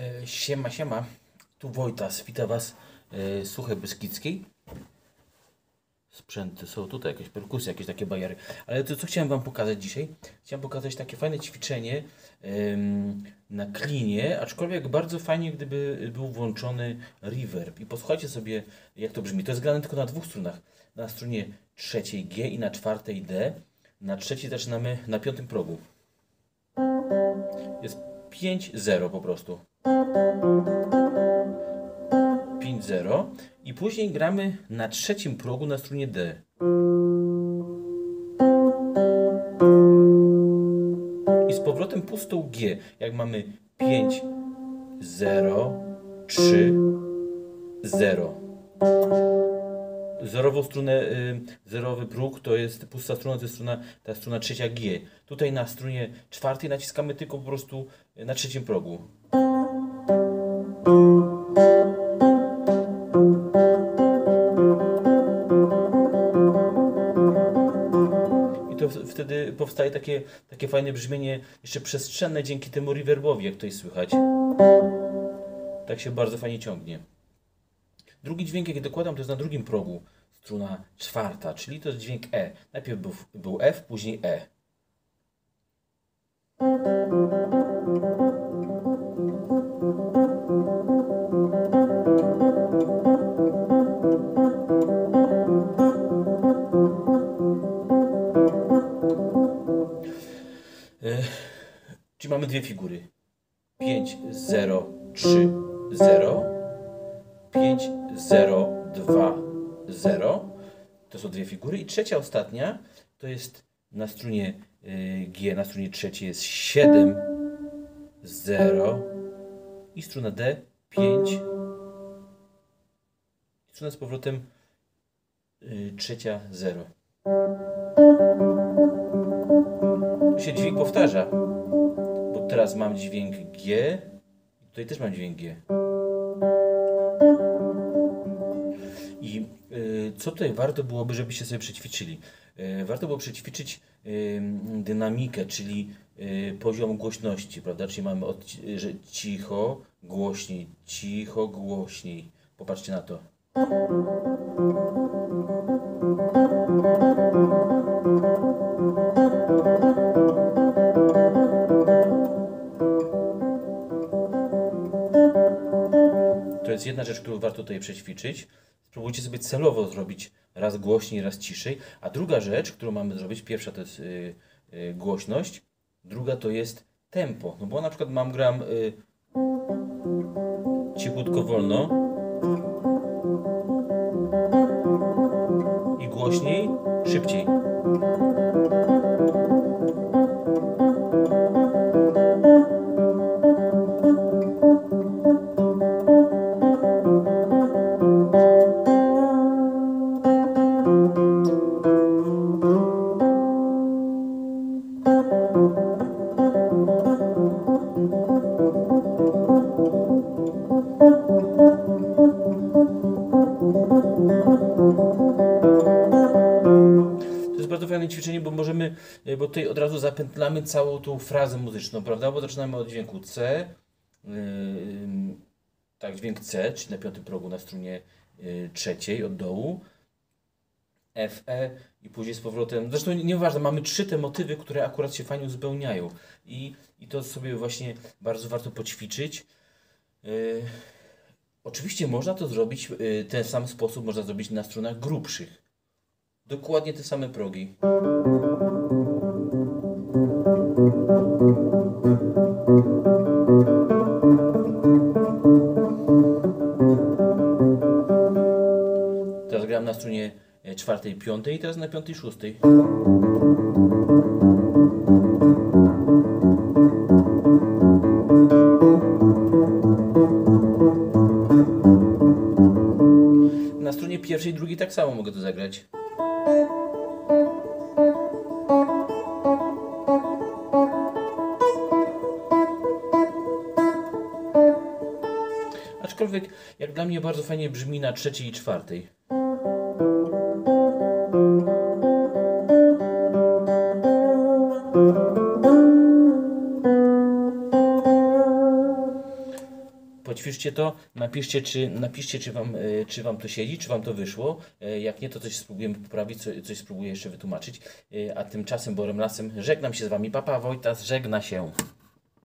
E, Siema, siema. Tu Wojtas. Witam Was e, z Suchej Beskidzkiej. Sprzęty są tutaj, jakieś perkusje, jakieś takie bajery. Ale to co chciałem Wam pokazać dzisiaj? Chciałem pokazać takie fajne ćwiczenie em, na klinie, aczkolwiek bardzo fajnie, gdyby był włączony reverb. I posłuchajcie sobie, jak to brzmi. To jest grane tylko na dwóch strunach. Na strunie trzeciej G i na czwartej D. Na trzeciej zaczynamy na piątym progu. Jest 5-0 po prostu. 5-0 i później gramy na trzecim progu na strunie D. I z powrotem pustą G. Jak mamy 5, 0, 3, 0. Zerową strunę, y, zerowy próg to jest pusta struna, to jest struna, ta struna trzecia G. Tutaj na strunie czwartej naciskamy tylko po prostu na trzecim progu. I to wtedy powstaje takie, takie fajne brzmienie, jeszcze przestrzenne dzięki temu reverbowi, jak tutaj słychać. Tak się bardzo fajnie ciągnie. Drugi dźwięk, jaki dokładam, to jest na drugim progu. Struna czwarta, czyli to jest dźwięk E. Najpierw był, był F, później E. Czyli mamy dwie figury. 5, 0, 3, 0. 5, 0, 2, 0. To są dwie figury. I trzecia, ostatnia, to jest na strunie y, G, na strunie trzeciej jest 7, 0 i struna D 5. I struna z powrotem y, trzecia 0. Tu się dźwięk powtarza, bo teraz mam dźwięk G tutaj też mam dźwięk G. co tutaj warto byłoby, żebyście sobie przećwiczyli? Y, warto było przećwiczyć dynamikę, czyli y, poziom głośności, prawda? Czyli mamy od, że cicho, głośniej, cicho, głośniej. Popatrzcie na to. To jest jedna rzecz, którą warto tutaj przećwiczyć. Spróbujcie sobie celowo zrobić raz głośniej, raz ciszej. A druga rzecz, którą mamy zrobić, pierwsza to jest y, y, głośność, druga to jest tempo. No bo na przykład mam gram y, cichutko, wolno i głośniej, szybciej. Fajne ćwiczenie, bo możemy, y, bo tutaj od razu zapętlamy całą tą frazę muzyczną, prawda? Bo zaczynamy od dźwięku C, yy, tak, dźwięk C, czyli na piątym progu na strunie yy, trzeciej od dołu, F, E i później z powrotem, zresztą nie- nieważne, mamy trzy te motywy, które akurat się fajnie uzupełniają i, i to sobie właśnie bardzo warto poćwiczyć. Yy, oczywiście można to zrobić, yy, ten sam sposób można zrobić na stronach grubszych. Dokładnie te same progi. Teraz gram na stronie e, czwartej, piątej, teraz na piątej, szóstej. Na stronie pierwszej, drugiej tak samo mogę to zagrać. Aczkolwiek, jak dla mnie bardzo fajnie brzmi na trzeciej i czwartej. Poćwiczcie to, napiszcie czy, napiszcie, czy, wam, y, czy wam to siedzi, czy wam to wyszło. Y, Jak nie, to coś spróbujemy poprawić, co- coś spróbuję jeszcze wytłumaczyć. Y, A tymczasem Borem Lasem żegnam się z wami. Papa Wojtas żegna się.